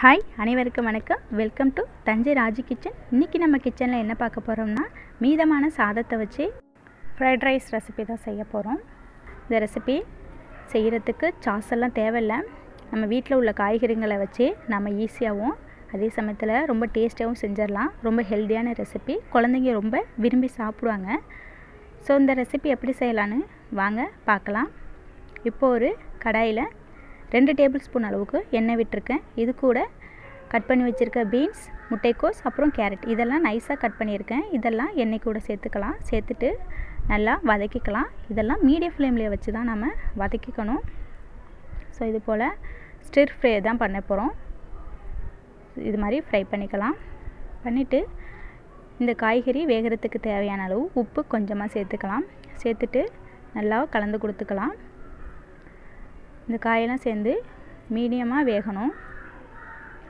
Hi அனைவருக்கும் வணக்கம். Welcome to Thanjai Raji Kitchen இன்றைக்கி நம்ம கிச்சனில் என்ன பார்க்க போகிறோம்னா மீதமான சாதத்தை வச்சு ஃப்ரைட் ரைஸ் ரெசிபி தான் செய்ய போகிறோம் இந்த ரெசிபி செய்கிறதுக்கு சாஸ் எல்லாம் தேவையில்லை. நம்ம வீட்டில் உள்ள காய்கறிகளை வச்சு நம்ம ஈஸியாகவும் அதே சமயத்தில் ரொம்ப டேஸ்ட்டாகவும் செஞ்சிடலாம். ரொம்ப ஹெல்த்தியான ரெசிபி குழந்தைங்க ரொம்ப விரும்பி சாப்பிடுவாங்க. ஸோ இந்த ரெசிபி எப்படி செய்யலான்னு வாங்க பார்க்கலாம். இப்போ ஒரு கடாயில் ரெண்டு டேபிள் ஸ்பூன் அளவுக்கு எண்ணெய் விட்டுருக்கேன். இது கூட கட் பண்ணி வச்சுருக்க பீன்ஸ் முட்டைக்கோஸ் அப்புறம் கேரட். இதெல்லாம் நைஸாக கட் பண்ணியிருக்கேன். இதெல்லாம் எண்ணெய் கூட சேர்த்துக்கலாம். சேர்த்துட்டு நல்லா வதக்கிக்கலாம். இதெல்லாம் மீடியம் ஃப்ளேமில் வச்சு தான் நம்ம வதக்கிக்கணும். ஸோ இது போல் ஸ்டிர் ஃப்ரை தான் பண்ண போகிறோம் இது மாதிரி ஃப்ரை பண்ணிக்கலாம். பண்ணிவிட்டு இந்த காய்கறி வேகிறதுக்கு தேவையான அளவு உப்பு கொஞ்சமாக சேர்த்துக்கலாம். சேர்த்துட்டு நல்லா கலந்து கொடுத்துக்கலாம். இந்த காயெல்லாம் சேர்ந்து மீடியமாக வேகணும்.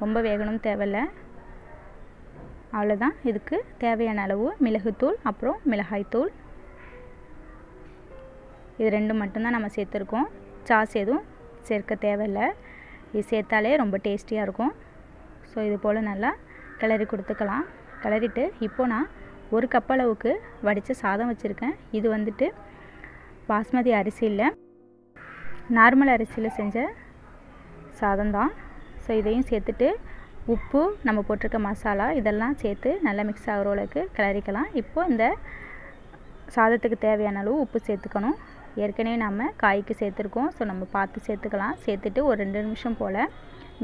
ரொம்ப வேகணும் தேவையில்ல. அவ்வளோதான் இதுக்கு தேவையான அளவு மிளகுத்தூள் அப்புறம் மிளகாய்த்தூள். இது ரெண்டு மட்டும்தான் நம்ம சேர்த்துருக்கோம். சாஸ் எதுவும் சேர்க்க தேவையில்லை. இது சேர்த்தாலே ரொம்ப டேஸ்டியாக இருக்கும். ஸோ இது போல் நல்லா கிளறி கொடுத்துக்கலாம். கிளறிட்டு இப்போது நான் ஒரு கப் அளவுக்கு வடித்த சாதம் வச்சுருக்கேன். இது வந்துட்டு பாஸ்மதி அரிசி இல்லை. நார்மல் அரிசியில் செஞ்ச சாதம் தான். ஸோ இதையும் சேர்த்துட்டு உப்பு நம்ம போட்டிருக்க மசாலா இதெல்லாம் சேர்த்து நல்லா மிக்ஸ் ஆகிற அளவுக்கு கிளறிக்கலாம். இப்போது இந்த சாதத்துக்கு தேவையான அளவு உப்பு சேர்த்துக்கணும். ஏற்கனவே நம்ம காய்க்கு சேர்த்துருக்கோம். ஸோ நம்ம பார்த்து சேர்த்துக்கலாம். சேர்த்துட்டு ஒரு ரெண்டு நிமிஷம் போல்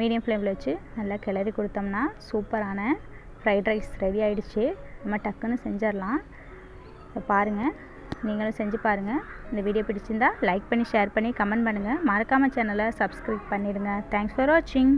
மீடியம் ஃப்ளேமில் வச்சு நல்லா கிளறி கொடுத்தோம்னா சூப்பரான ஃப்ரைட் ரைஸ் ரெடி ஆகிடுச்சு நம்ம டக்குன்னு செஞ்சிடலாம். பாருங்கள் நீங்களும் செஞ்சு பாருங்கள் இந்த வீடியோ பிடிச்சிருந்தா லைக் பண்ணி ஷேர் பண்ணி கமெண்ட் பண்ணுங்கள் மறக்காமல் சேனலை சப்ஸ்கிரைப் பண்ணிடுங்க. தேங்க்ஸ் ஃபார் வாட்சிங்